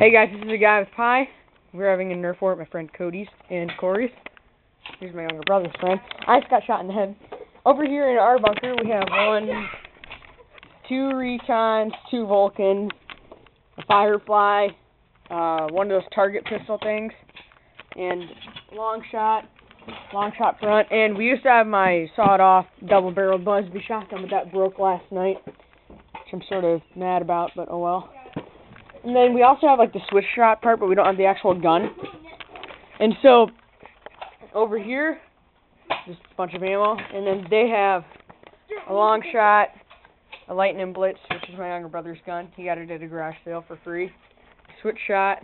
Hey guys, this is the guy with pie. We're having a Nerf war at my friend Cody's and Corey's. Here's my younger brother's friend. I just got shot in the head. Over here in our bunker, we have one, two Recons, two Vulcans, a Firefly, uh, one of those target pistol things, and long shot, Longshot front. And we used to have my sawed-off double-barreled Busby shotgun, but that broke last night, which I'm sort of mad about, but oh well. And then we also have like the switch shot part, but we don't have the actual gun. And so over here, just a bunch of ammo, and then they have a long shot, a lightning blitz, which is my younger brother's gun. He got it at a garage sale for free. Switch shot.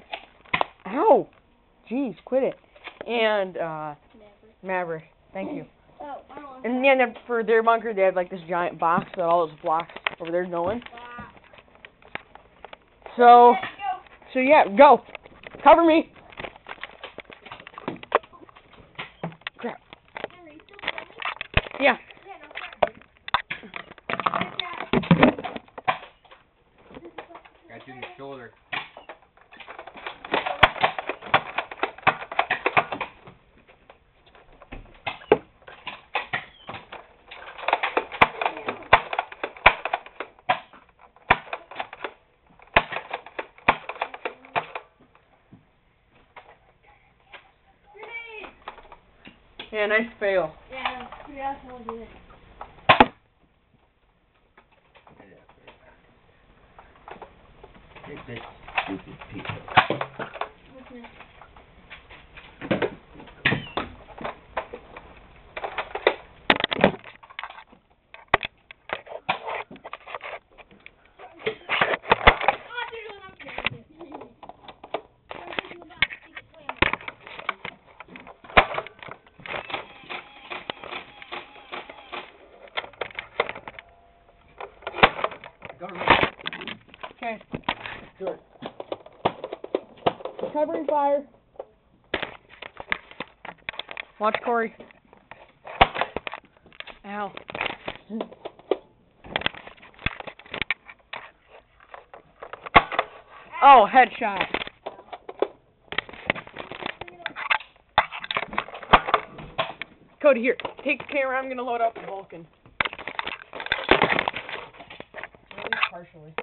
Ow! Jeez, quit it. And uh Maverick. Thank you. And yeah, then for their bunker, they have like this giant box that all those blocks over there go in. So, so yeah, go. Cover me. Crap. Yeah. Got you in the shoulder. Yeah, nice fail. Yeah, yeah, I'll do it. Take this stupid piece of Okay. Go Okay. Good. Covering fire. Watch Corey. Ow. Oh, headshot. Cody, here. Take the camera. I'm gonna load up the Vulcan. At least partially.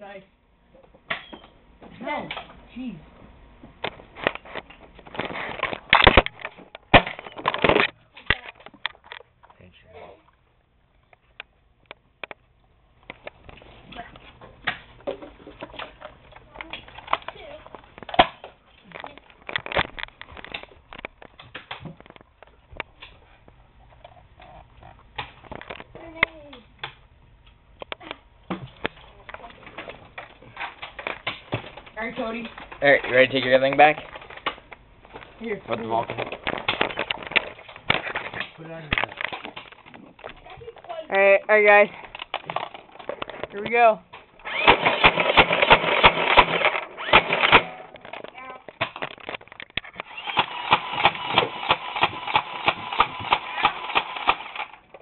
nice. No, jeez. All right, Cody. Alright, you ready to take your thing back? Here. What the Vulcan? All right, all right, guys. Here we go.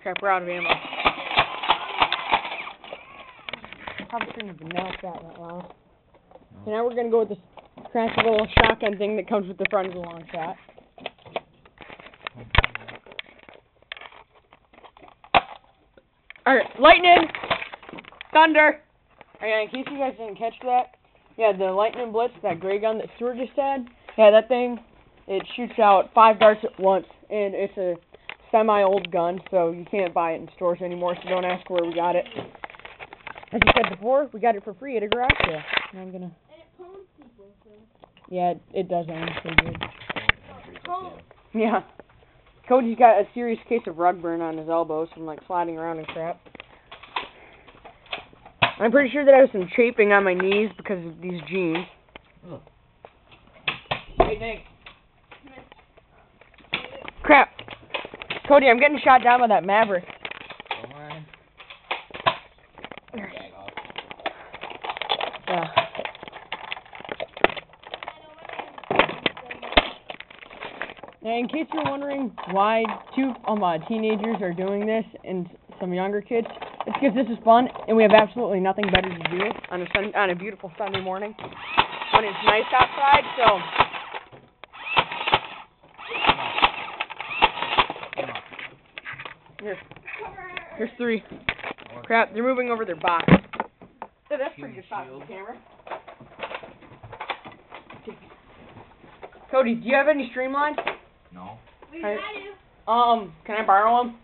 Crap, we're out of ammo. Probably shouldn't have announced that that loud. So now we're gonna go with crappy little shotgun thing that comes with the front of the Longshot. Alright, lightning! Thunder! Alright, in case you guys didn't catch that, yeah, the lightning blitz, that gray gun that Stuart just had, yeah, that thing, it shoots out five darts at once, and it's a semi-old gun, so you can't buy it in stores anymore, so don't ask where we got it. As you said before, we got it for free at a garage sale. And I'm gonna, And it phones people, so. Yeah, it, does aim pretty. Yeah. Cody's got a serious case of rug burn on his elbows from like sliding around and crap. I'm pretty sure that I have some chafing on my knees because of these jeans. Hey, thanks. Crap. Cody, I'm getting shot down by that Maverick. Don't worry. Bag off. Yeah. Now, in case you're wondering why two um, uh, teenagers are doing this and some younger kids, it's because this is fun and we have absolutely nothing better to do on a sun- on a beautiful Sunday morning when it's nice outside. So here, here's three. Crap, they're moving over their box. So that's pretty good shot the camera. Cody, do you have any streamlines? Hey. Um, can I borrow them?